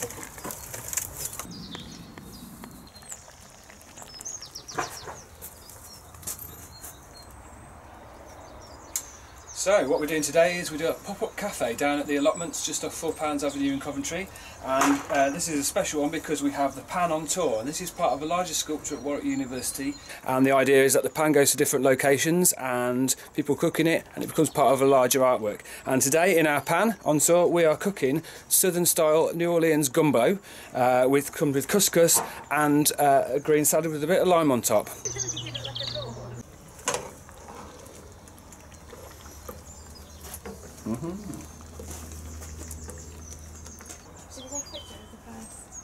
Thank you. So what we're doing today is we do a pop-up cafe down at the allotments just off Four Pounds Avenue in Coventry. And uh, this is a special one because we have the pan on tour and this is part of a larger sculpture at Warwick University. And the idea is that the pan goes to different locations and people cook in it and it becomes part of a larger artwork. And today in our pan on tour we are cooking southern style New Orleans gumbo uh, with with couscous and uh, a green salad with a bit of lime on top. Mm-hmm. Of?